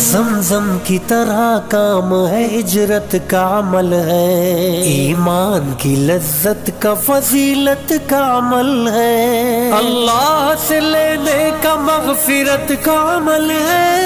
जमजम की तरह काम है हिजरत का अमल है। ईमान की लज्जत का फजीलत का अमल है। अल्लाह से लेने का मगफिरत का अमल है।